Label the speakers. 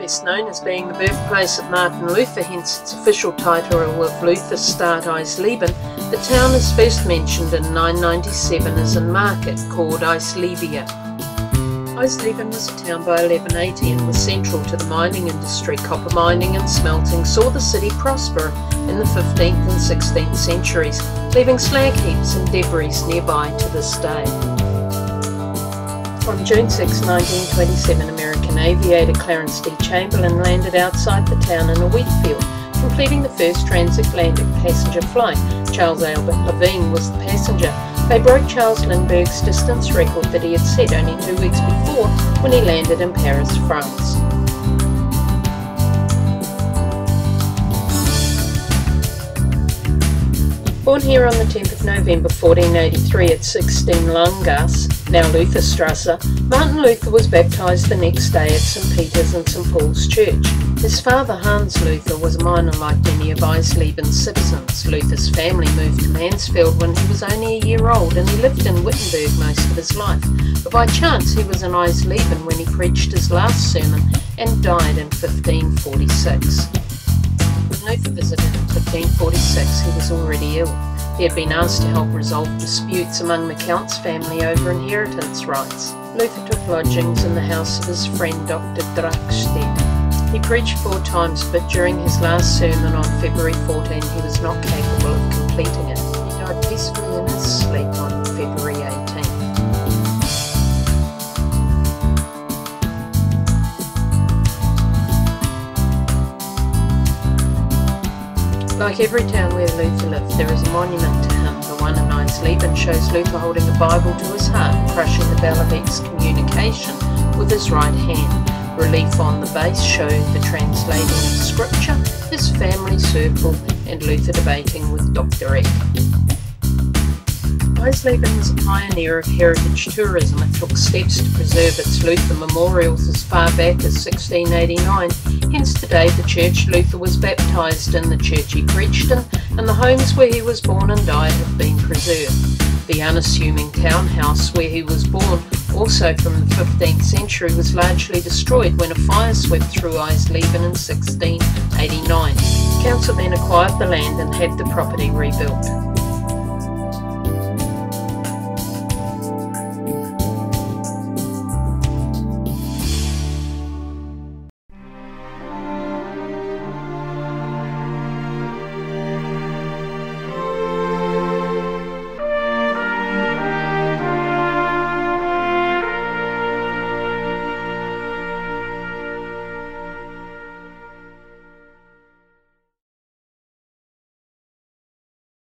Speaker 1: best known as being the birthplace of Martin Luther, hence its official title of Lutherstadt Eisleben, the town is first mentioned in 997 as a market called Eislebia. Eisleben was a town by 1180 and was central to the mining industry. Copper mining and smelting saw the city prosper in the 15th and 16th centuries, leaving slag heaps and debris nearby to this day. On June 6, 1927, American aviator Clarence D. Chamberlin landed outside the town in a wheat field, completing the first transatlantic passenger flight. Charles Albert Levine was the passenger. They broke Charles Lindbergh's distance record that he had set only two weeks before when he landed in Paris, France. Born here on the 10th of November 1483 at 16 Langgasse, now Lutherstrasse, Martin Luther was baptised the next day at St Peter's and St Paul's Church. His father Hans Luther was a miner like many of Eisleben's citizens. Luther's family moved to Mansfeld when he was only a year old and he lived in Wittenberg most of his life. But by chance he was in Eisleben when he preached his last sermon and died in 1546. Luther visited in 1546, he was already ill. He had been asked to help resolve disputes among the Count's family over inheritance rights. Luther took lodgings in the house of his friend Dr. Drachstedt. He preached four times, but during his last sermon on February 14, he was not capable of completing it. He died peacefully in his sleep on February Like every town where Luther lived, there is a monument to him. The one in Eisleben shows Luther holding a Bible to his heart crushing the bell of excommunication with his right hand. Relief on the base show the translating of scripture, his family circle, and Luther debating with Dr. Eck. Eisleben was a pioneer of heritage tourism. It took steps to preserve its Luther memorials as far back as 1689. Hence today the church Luther was baptised in, the church he preached in, and the homes where he was born and died have been preserved. The unassuming townhouse where he was born, also from the 15th century, was largely destroyed when a fire swept through Eisleben in 1689. Council then acquired the land and had the property rebuilt.